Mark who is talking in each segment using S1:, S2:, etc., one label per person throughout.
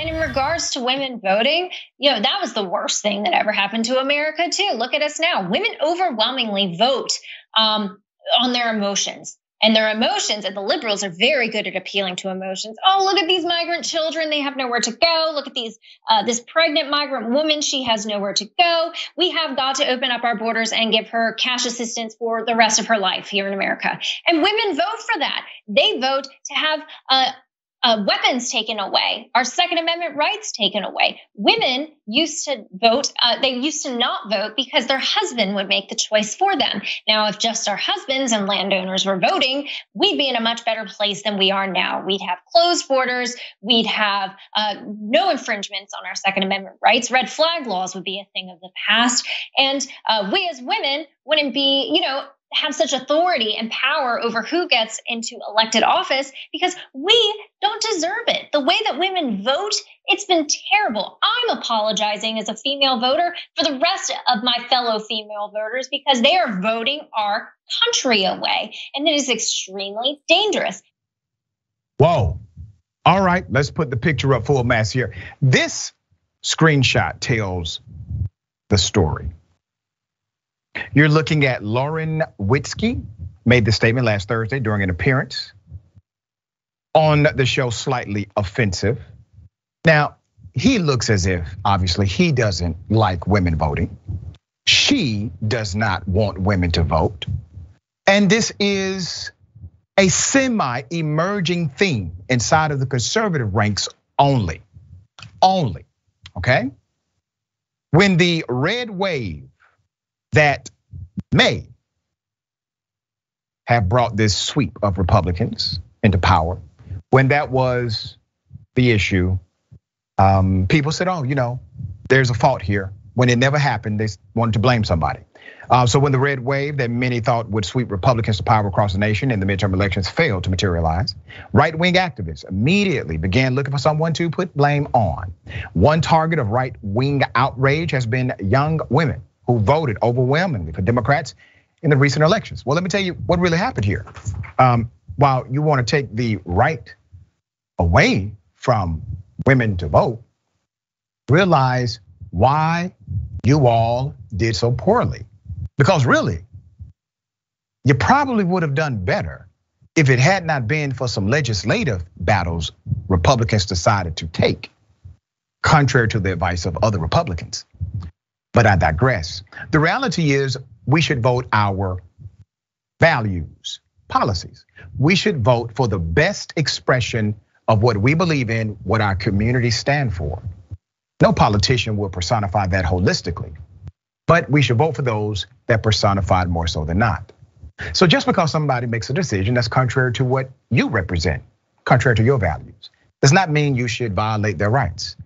S1: And in regards to women voting, you know, that was the worst thing that ever happened to America, too. Look at us now. Women overwhelmingly vote um, on their emotions. And their emotions and the liberals are very good at appealing to emotions. Oh look at these migrant children. They have nowhere to go. Look at these uh, this pregnant migrant woman. She has nowhere to go. We have got to open up our borders and give her cash assistance for the rest of her life here in america. And women vote for that. They vote to have uh, uh, weapons taken away, our Second Amendment rights taken away. Women used to vote, uh, they used to not vote because their husband would make the choice for them. Now, if just our husbands and landowners were voting, we'd be in a much better place than we are now. We'd have closed borders, we'd have uh, no infringements on our Second Amendment rights. Red flag laws would be a thing of the past. And uh, we as women wouldn't be, you know, have such authority and power over who gets into elected office because we don't deserve it. The way that women vote, it's been terrible. I'm apologizing as a female voter for the rest of my fellow female voters because they are voting our country away. And it is extremely dangerous.
S2: Whoa. All right, let's put the picture up full mass here. This screenshot tells the story. You're looking at Lauren Witzke, made the statement last Thursday during an appearance on the show Slightly Offensive. Now, he looks as if, obviously, he doesn't like women voting. She does not want women to vote. And this is a semi emerging theme inside of the conservative ranks only. Only, okay? When the red wave that may have brought this sweep of Republicans into power. When that was the issue, um, people said, oh, you know, there's a fault here. When it never happened, they wanted to blame somebody. Uh, so when the red wave that many thought would sweep Republicans to power across the nation in the midterm elections failed to materialize, right-wing activists immediately began looking for someone to put blame on. One target of right-wing outrage has been young women who voted overwhelmingly for Democrats in the recent elections. Well, let me tell you what really happened here. Um, while you want to take the right away from women to vote, realize why you all did so poorly. Because really, you probably would have done better if it had not been for some legislative battles Republicans decided to take, contrary to the advice of other Republicans. But I digress. The reality is, we should vote our values, policies. We should vote for the best expression of what we believe in, what our communities stand for. No politician will personify that holistically, but we should vote for those that personify it more so than not. So just because somebody makes a decision that's contrary to what you represent, contrary to your values, does not mean you should violate their rights.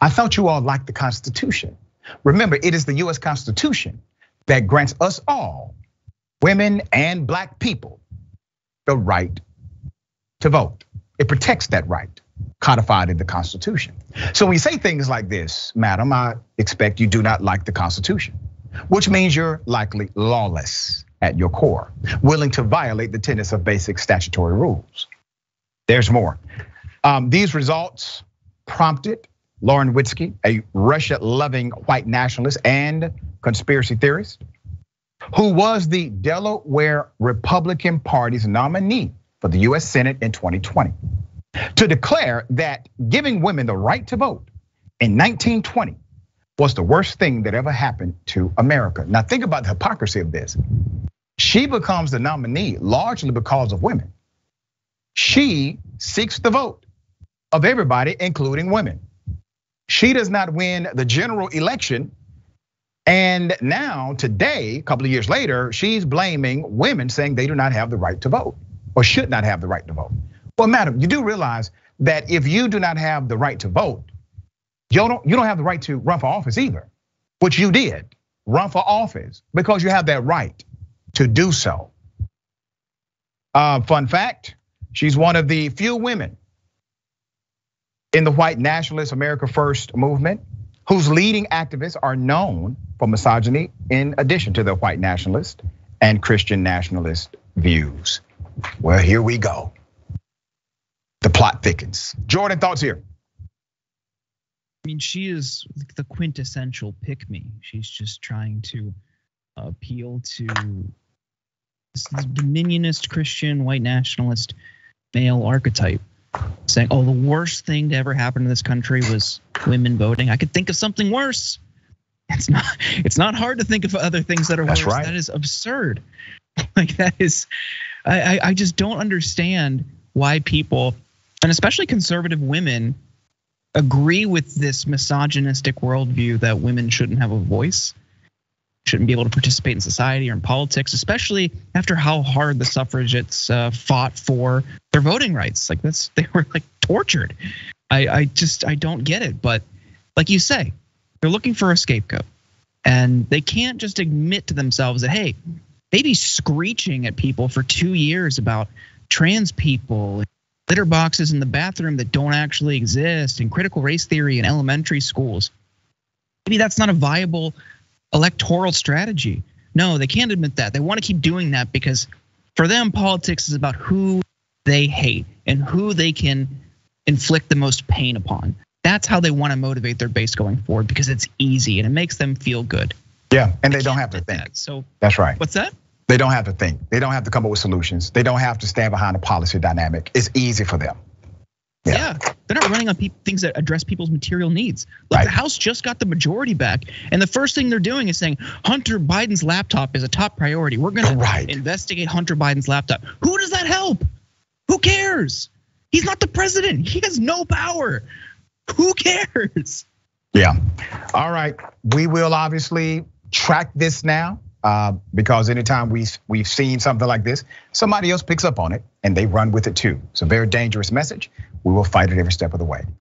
S2: I thought you all liked the Constitution. Remember, it is the US Constitution that grants us all, women and black people, the right to vote. It protects that right codified in the Constitution. So when you say things like this, madam, I expect you do not like the Constitution, which means you're likely lawless at your core, willing to violate the tenets of basic statutory rules. There's more. Um, these results prompted Lauren Witzke, a Russia loving white nationalist and conspiracy theorist, who was the Delaware Republican Party's nominee for the US Senate in 2020, to declare that giving women the right to vote in 1920 was the worst thing that ever happened to America. Now, think about the hypocrisy of this. She becomes the nominee largely because of women. She seeks the vote of everybody, including women. She does not win the general election. And now, today, a couple of years later, she's blaming women, saying they do not have the right to vote or should not have the right to vote. Well, madam, you do realize that if you do not have the right to vote, you don't, you don't have the right to run for office either, which you did run for office because you have that right to do so. Uh, fun fact she's one of the few women in the white nationalist America First movement, whose leading activists are known for misogyny in addition to their white nationalist and Christian nationalist views. Well, here we go. The plot thickens. Jordan, thoughts here?
S3: I mean, she is the quintessential pick me. She's just trying to appeal to this dominionist Christian white nationalist male archetype, saying, "Oh, the worst thing to ever happen in this country was women voting. I could think of something worse." It's not. It's not hard to think of other things that are
S2: That's
S3: worse.
S2: right.
S3: That is absurd. Like that is. I, I just don't understand why people, and especially conservative women, agree with this misogynistic worldview that women shouldn't have a voice, shouldn't be able to participate in society or in politics, especially after how hard the suffragettes uh, fought for their voting rights. Like that's they were like tortured. I, I just I don't get it. But like you say, they're looking for a scapegoat, and they can't just admit to themselves that hey, maybe screeching at people for two years about trans people litter boxes in the bathroom that don't actually exist and critical race theory in elementary schools. Maybe that's not a viable electoral strategy. No, they can't admit that. They want to keep doing that because for them, politics is about who they hate and who they can inflict the most pain upon. That's how they want to motivate their base going forward because it's easy and it makes them feel good.
S2: Yeah, and they don't have to think.
S3: that. So
S2: That's right.
S3: what's that?
S2: They don't have to think. They don't have to come up with solutions. They don't have to stand behind a policy dynamic. It's easy for them. Yeah.
S3: Yeah. they're not running on pe- things that address people's material needs. Look,
S2: Right.
S3: the House just got the majority back, and the first thing they're doing is saying Hunter Biden's laptop is a top priority. We're going
S2: Right.
S3: to investigate Hunter Biden's laptop. Who does that help? Who cares? He's not the president. He has no power. Who cares?
S2: Yeah. All right. We will obviously track this now Uh, because anytime we we've seen something like this, somebody else picks up on it and they run with it too. It's a very dangerous message. We will fight it every step of the way.